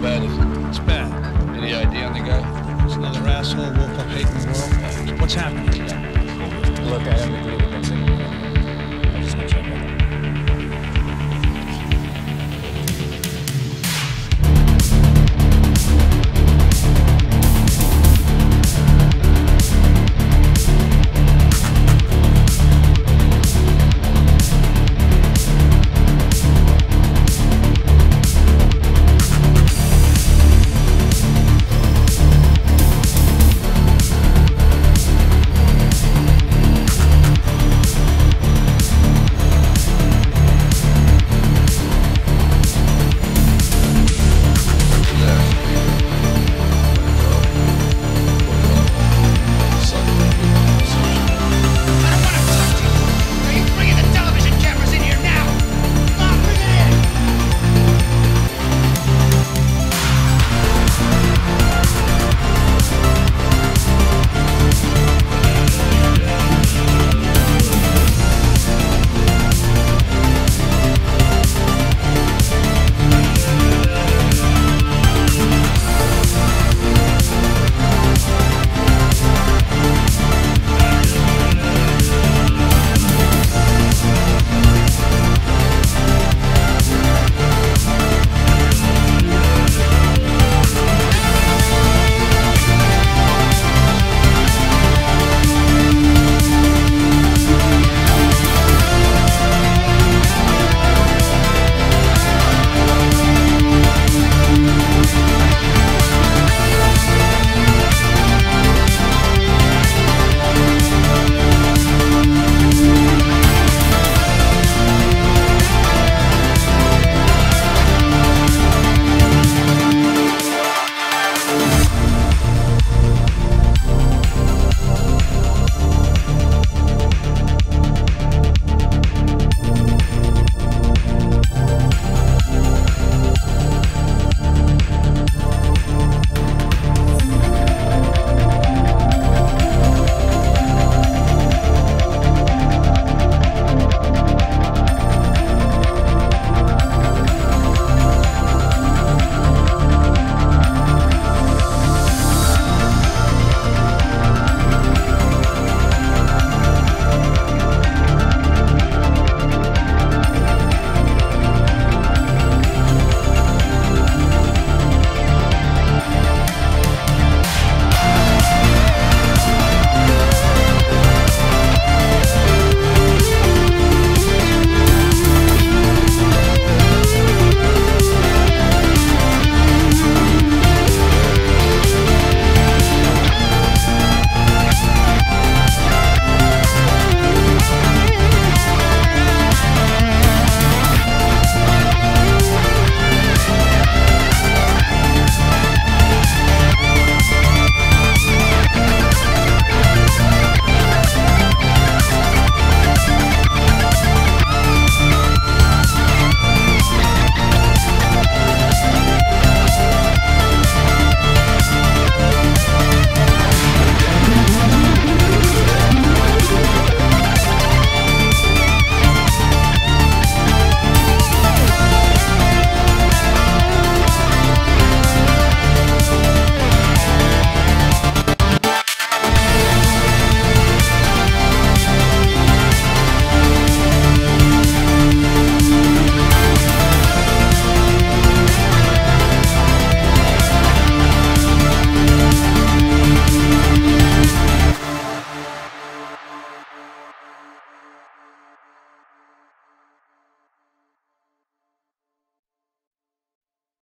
bad is it? It's bad. Any idea on the guy? It's another asshole woke up hating the world. What's happening?